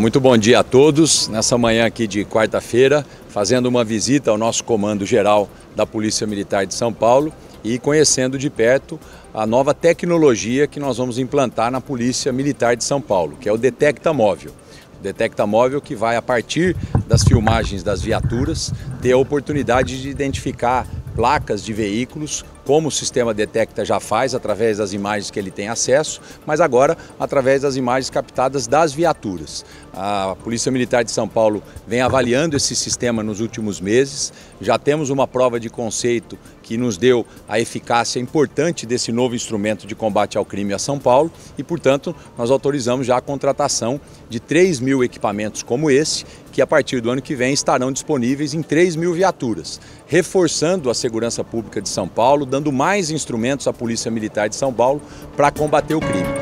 Muito bom dia a todos. Nessa manhã aqui de quarta-feira, fazendo uma visita ao nosso comando geral da Polícia Militar de São Paulo e conhecendo de perto a nova tecnologia que nós vamos implantar na Polícia Militar de São Paulo, que é o Detecta Móvel. O Detecta Móvel que vai, a partir das filmagens das viaturas, ter a oportunidade de identificar placas de veículos, como o sistema Detecta já faz através das imagens que ele tem acesso, mas agora através das imagens captadas das viaturas. A Polícia Militar de São Paulo vem avaliando esse sistema nos últimos meses, já temos uma prova de conceito que nos deu a eficácia importante desse novo instrumento de combate ao crime a São Paulo e, portanto, nós autorizamos já a contratação de 3 mil equipamentos como esse, que a partir do ano que vem estarão disponíveis em 3 mil viaturas, reforçando a segurança pública de São Paulo, dando mais instrumentos à Polícia Militar de São Paulo para combater o crime.